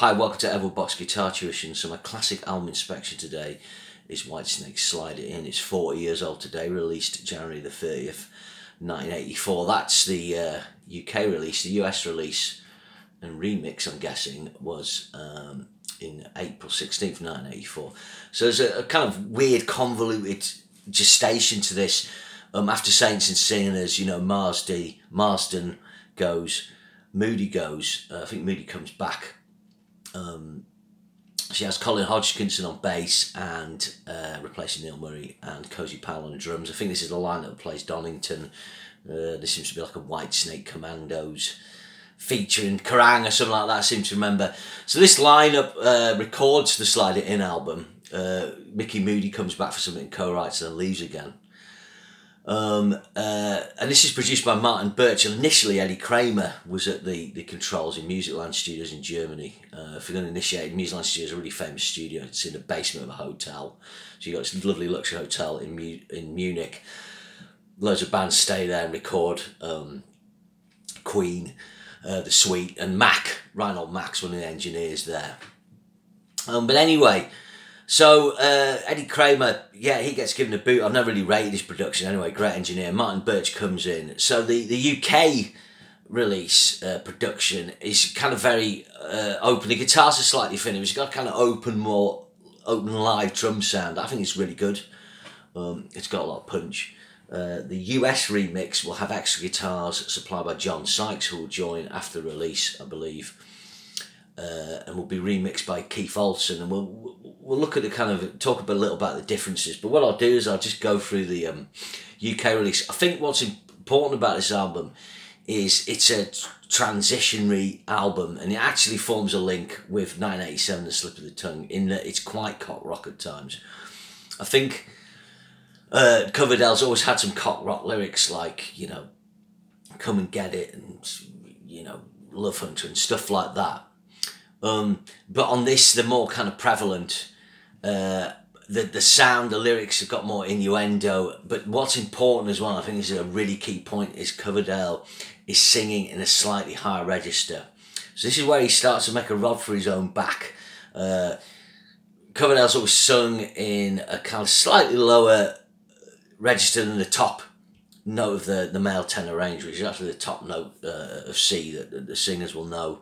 Hi, welcome to Edward Box Guitar Tuition. So my classic album inspection today is Whitesnake Slide It In. It's 40 years old today, released January the 30th, 1984. That's the uh, UK release. The US release and remix, I'm guessing, was um, in April 16th, 1984. So there's a, a, kind of weird, convoluted gestation to this. Um, after Saints and Sinners, you know, Marsden, Marsden goes, Moody goes, uh, I think Moody comes back um, she has Colin Hodgkinson on bass and uh, replacing Neil Murray and Cozy Powell on drums. I think this is the line that plays Donington. Uh, this seems to be like a White Snake Commandos featuring Kerrang or something like that, I seem to remember. So this lineup uh, records the Slide It In album. Uh, Mickey Moody comes back for something co-writes and leaves again. Um, uh, and this is produced by Martin Birch. Initially, Eddie Kramer was at the, the controls in Musicland Studios in Germany. Uh, if you're going to initiate, Musicland Studios is a really famous studio. It's in the basement of a hotel. So you've got this lovely luxury hotel in, Mu in Munich. Loads of bands stay there and record. Um, Queen, uh, The Sweet, and Mac, Reinhold Mack's one of the engineers there. Um, but anyway, so uh, Eddie Kramer, yeah, he gets given a boot. I've never really rated his production anyway. Great engineer. Martin Birch comes in. So the the UK release uh, production is kind of very uh, open. The guitars are slightly thinner. It's got kind of open, more open live drum sound. I think it's really good. Um, it's got a lot of punch. Uh, the US remix will have extra guitars supplied by John Sykes, who will join after release, I believe uh, and will be remixed by Keith Olsen, and we'll we'll look at the kind of talk a bit, a little about the differences. But what I'll do is I'll just go through the um, UK release. I think what's important about this album is it's a transitionary album, and it actually forms a link with 1987, The Slip of the Tongue, in that it's quite cock rock at times. I think uh, Coverdale's always had some cock rock lyrics like you know, "Come and Get It" and you know, "Love Hunter" and stuff like that um, but on this, they're more kind of prevalent. Uh, the the sound, the lyrics have got more innuendo. But what's important as well, I think is a really key point, is Coverdale is singing in a slightly higher register. So this is where he starts to make a rod for his own back. Uh, Coverdale's always sung in a kind of slightly lower register than the top note of the, the male tenor range, which is actually the top note uh, of C that the singers will know.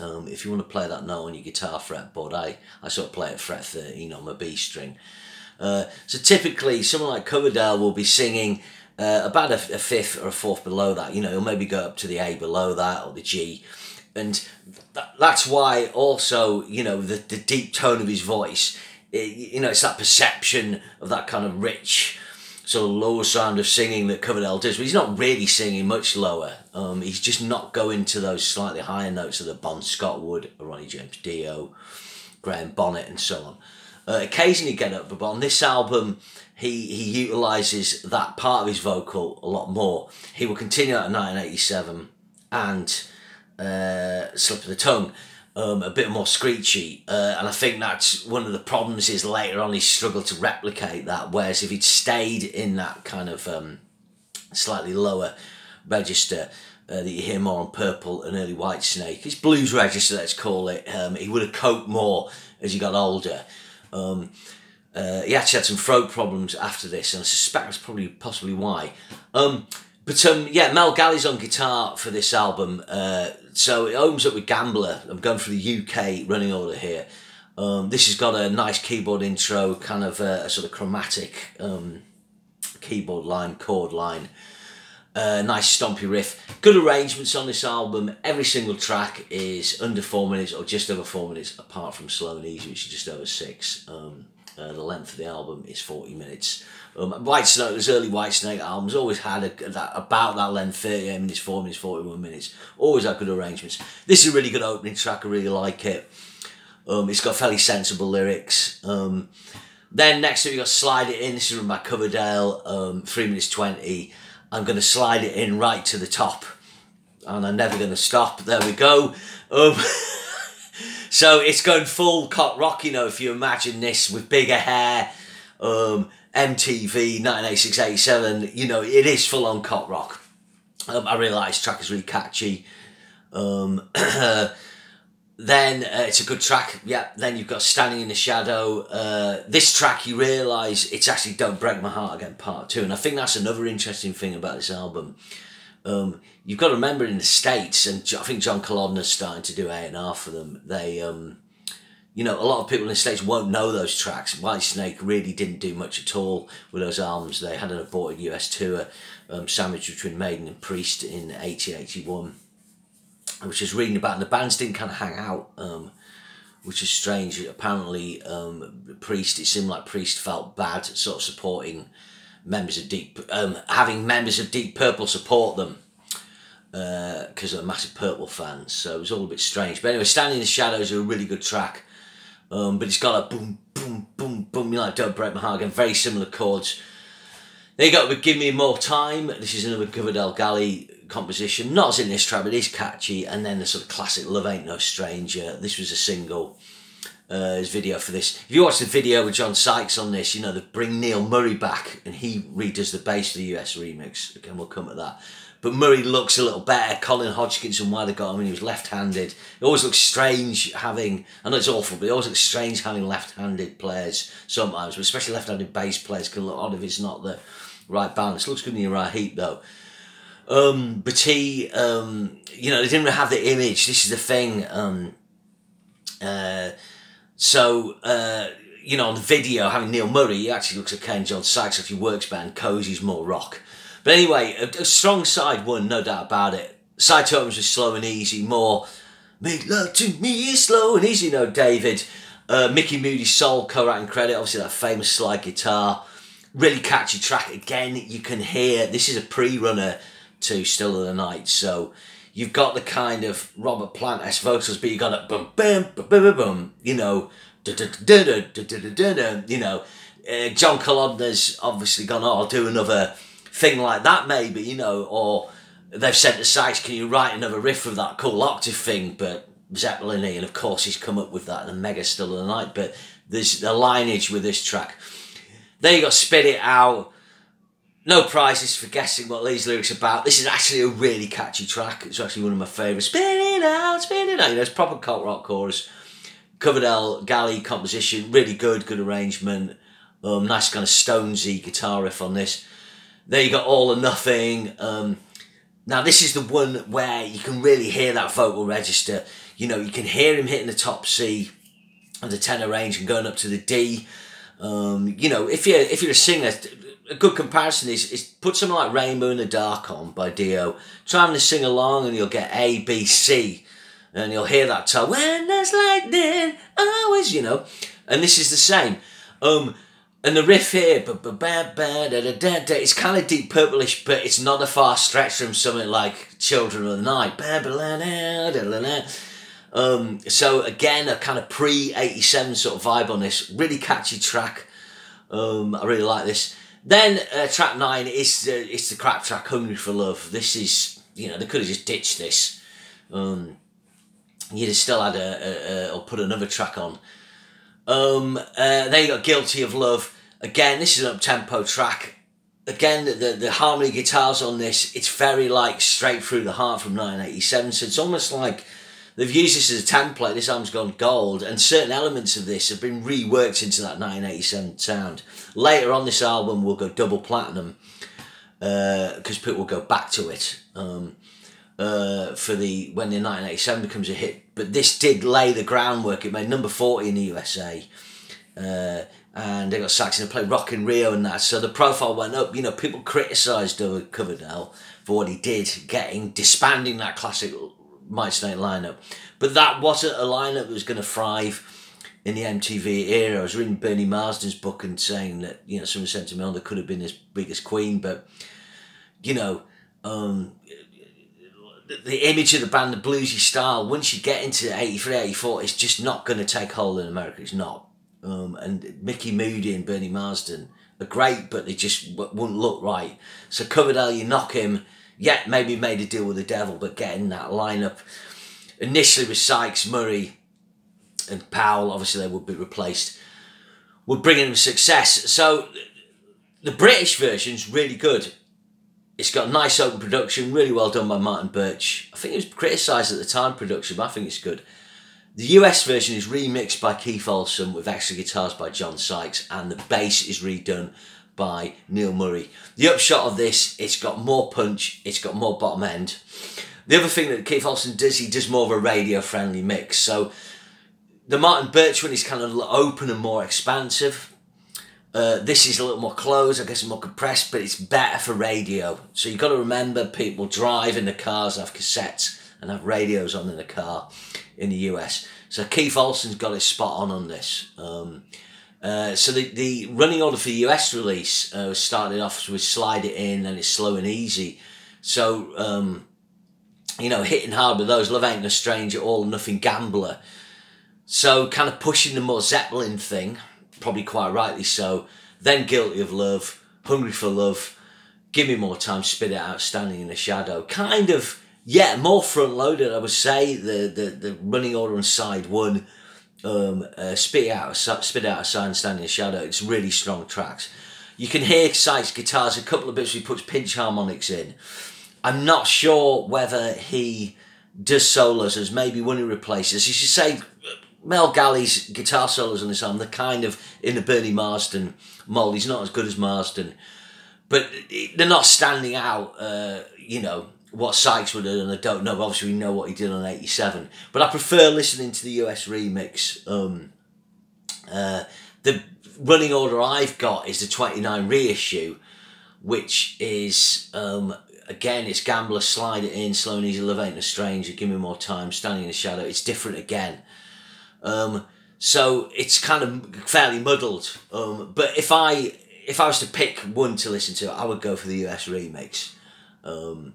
Um, if you want to play that note on your guitar fretboard, I, I sort of play it fret 13 on my B string. Uh, so typically, someone like Coverdale will be singing uh, about a, a, fifth or a fourth below that. You know, he'll maybe go up to the A below that or the G. And that, that's why also, you know, the, the deep tone of his voice, it, you know, it's that perception of that kind of rich, sort of lower sound of singing that Coverdale does, but he's not really singing much lower. Um, he's just not going to those slightly higher notes of the Bon Scott Wood, Ronnie James Dio, Graham Bonnet, and so on. Uh, occasionally get up, but on this album, he he utilises that part of his vocal a lot more. He will continue at 1987 and uh, Slip of the Tongue um, a bit more screechy. Uh, and I think that's one of the problems is later on he struggled to replicate that. Whereas if he'd stayed in that kind of um, slightly lower register uh, that you hear more on Purple and early White Snake. his blues register, let's call it, um, he would have coped more as he got older. Um, uh, he actually had some throat problems after this, and I suspect that's probably possibly why. Um, but um, yeah, Mel Galley's on guitar for this album. Uh, so it opens up with Gambler. I'm going for the UK running order here. Um, this has got a nice keyboard intro, kind of a, a sort of chromatic um, keyboard line, chord line. Uh, nice stompy riff. Good arrangements on this album. Every single track is under four minutes or just over four minutes, apart from Slow and Easy, which is just over six. Um, uh, the length of the album is 40 minutes. Um, Whitesnake, those early Whitesnake albums always had a, that, about that length, 38 minutes, 4 minutes, 41 minutes. Always had good arrangements. This is a really good opening track, I really like it. Um, it's got fairly sensible lyrics. Um, then next up you got Slide It In, this is by Coverdale, um, 3 minutes 20. I'm going to slide it in right to the top. And I'm never going to stop. There we go. Um, so it's going full cock rock, you know, if you imagine this with bigger hair, um, MTV 1986 87, you know, it is full on cock rock. Um, I realise track is really catchy. Um, then uh, it's a good track. Yeah. Then you've got Standing in the Shadow. Uh, this track, you realise it's actually Don't Break My Heart Again Part 2. And I think that's another interesting thing about this album. Um, you've got to remember in the States, and I think John Kalodner's starting to do A&R for them, they... Um, you know, a lot of people in the States won't know those tracks. White Snake really didn't do much at all with those albums. They had an aborted US tour, um, sandwiched between Maiden and Priest in 1881, which is reading about, and the bands didn't kind of hang out, um, which is strange. Apparently, um, Priest, it seemed like Priest felt bad sort of supporting members of Deep, um, having members of Deep Purple support them because uh, they're massive Purple fans. So it was all a bit strange. But anyway, Standing in the Shadows are a really good track. Um, but it's got a boom, boom, boom, boom, you like Don't Break My Heart again, very similar chords. Got with Give Me More Time. This is another cover Coverdale Galley composition. Not as in this track, but it is catchy. And then the sort of classic Love Ain't No Stranger. This was a single. Uh, his video for this. If you watch the video with John Sykes on this, you know, they bring Neil Murray back and he redoes the bass for the US remix. Again, we'll come at that. But Murray looks a little better. Colin Hodgkinson, why they got him, and he was left-handed. It always looks strange having, I know it's awful, but it always looks strange having left-handed players sometimes, but especially left-handed bass players can look odd if it's not the right balance. Looks good in the right heat though. Um, but he, um, you know, they didn't have the image. This is the thing. Um, uh, so, uh, you know, on the video, having Neil Murray, he actually looks like Ken John Sykes. If he works band, Cozy's more rock. But anyway, a, a strong side one, no doubt about it. Side two was slow and easy, more make love to me slow and easy, you know, David. Uh, Mickey Moody sole co-writing credit, obviously that famous slide guitar. Really catchy track. Again, you can hear, this is a pre-runner to Still of the Night. So you've got the kind of Robert Plant-esque vocals, but you've got a boom, boom, boom, boom, boom, you know, you know, uh, John Kalodner's obviously gone, oh, I'll do another thing like that maybe, you know, or they've sent the Sykes, can you write another riff of that cool octave thing? But Zeppelin and of course, he's come up with that, the mega still of the night, but there's the lineage with this track. There you go, Spit It Out, no prizes for guessing what these lyrics about. This is actually a really catchy track. It's actually one of my favourites. Spit it out, spit it out. You know, it's proper cult rock chorus. Coverdale Galley composition, really good, good arrangement. Um, nice kind of Stonesy guitar riff on this. There you got All or Nothing. Um, now this is the one where you can really hear that vocal register. You know, you can hear him hitting the top C of the tenor range and going up to the D. Um, you know, if you're if you're a singer, a good comparison is, is put something like Rainbow in the Dark on by Dio. Try to sing along and you'll get A, B, C. And you'll hear that tone, when there's lightning, always, you know. And this is the same. Um, and the riff here, it's kind of deep purplish, but it's not a far stretch from something like Children of the Night. Um, so again, a kind of pre-87 sort of vibe on this. Really catchy track. Um, I really like this. Then uh, track nine is uh, it's the crap track "Hungry for Love." This is you know they could have just ditched this. Um, you'd have still had a, a, a or put another track on. Um, uh, then you got Guilty of Love. Again, this is an up-tempo track. Again, the, the, the harmony guitars on this, it's very like straight through the heart from 1987. So it's almost like they've used this as a template. This album's gone gold, and certain elements of this have been reworked into that 1987 sound. Later on this album, will go double platinum because uh, people will go back to it. Um, uh, for the when the 1987 becomes a hit. But this did lay the groundwork. It made number 40 in the USA. Uh, and they got Saxon to play Rock in Rio and that. So the profile went up. You know, people criticised Coverdale for what he did, getting disbanding that classic Whitesnake lineup. But that wasn't a lineup that was going to thrive in the MTV era. I was reading Bernie Marsden's book and saying that, you know, someone said to me, there could have been as big as Queen, but, you know, um, the image of the band, the bluesy style, once you get into 83, 84, it's just not going to take hold in America. It's not. Um, and Mickey Moody and Bernie Marsden are great, but they just wouldn't look right. So Coverdale, you knock him, yet maybe made a deal with the devil, but getting that lineup initially with Sykes, Murray, and Powell, obviously they would be replaced, would bring him success. So the British version's really good. It's got nice open production, really well done by Martin Birch. I think it was criticised at the time, production, but I think it's good. The US version is remixed by Keith Olsen with extra guitars by John Sykes, and the bass is redone by Neil Murray. The upshot of this, it's got more punch, it's got more bottom end. The other thing that Keith Olsen does, he does more of a radio friendly mix. So the Martin Birch one is kind of open and more expansive. Uh, this is a little more closed, I guess more compressed, but it's better for radio. So you've got to remember people drive in the cars, have cassettes and have radios on in the car in the US. So Keith Olsen's got his spot on on this. Um, uh, so the, the running order for the US release uh, started off with Slide It In and it's Slow and Easy. So, um, you know, hitting hard with those, Love Ain't No Stranger, All Nothing Gambler. So kind of pushing the more Zeppelin thing, probably quite rightly so. Then Guilty of Love, Hungry for Love, Give Me More Time, Spit It Out, Standing in the Shadow. Kind of, yeah, more front loaded, I would say. The, the, the running order on side one um, uh, spit out, spit out a sign, standing in shadow. It's really strong tracks. You can hear Sykes guitars, a couple of bits he puts pinch harmonics in. I'm not sure whether he does solos as maybe when he replaces. You should say Mel Galley's guitar solos on this album, they're kind of in the Bernie Marsden mold. He's not as good as Marsden, but they're not standing out, uh, you know, what Sykes would have done, I don't know. Obviously, we know what he did on 87. But I prefer listening to the US remix. Um, uh, the running order I've got is the 29 reissue, which is, um, again, it's Gambler, Slide It In, Slow and Easy, Love Ain't a Stranger, Give Me More Time, Standing in the Shadow. It's different again. Um, so it's kind of fairly muddled. Um, but if I if I was to pick one to listen to, I would go for the US remix. Um,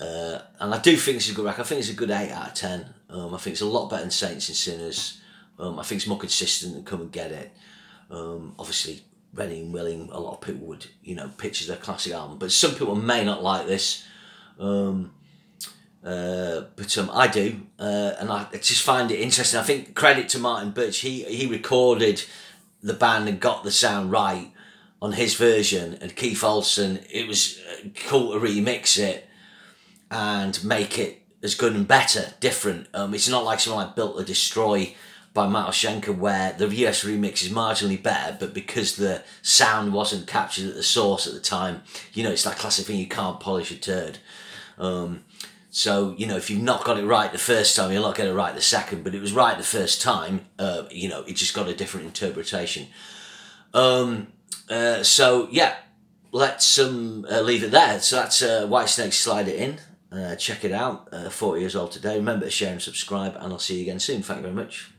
uh, and I do think it's a good record. I think it's a good 8 out of 10. Um, I think it's a lot better than Saints and Sinners. Um, I think it's more consistent than Come and Get It. Um, obviously, and Willing, a lot of people would, you know, picture their classic album. But some people may not like this. Um, uh, but um, I do. Uh, and I just find it interesting. I think credit to Martin Birch. He, he recorded the band and got the sound right on his version. And Keith Olsen, it was uh, cool to remix it and make it as good and better, different. Um, it's not like something like Built to Destroy by Matt Schenker where the US remix is marginally better, but because the sound wasn't captured at the source at the time, you know, it's that classic thing you can't polish a turd. Um, so, you know, if you've not got it right the first time, you're not get it right the second, but it was right the first time, uh, you know, it just got a different interpretation. Um, uh, so, yeah, let's um, uh, leave it there. So that's uh, Whitesnake Slide It In. Uh, check it out. Uh, 40 years old today. Remember to share and subscribe, and I'll see you again soon. Thank you very much.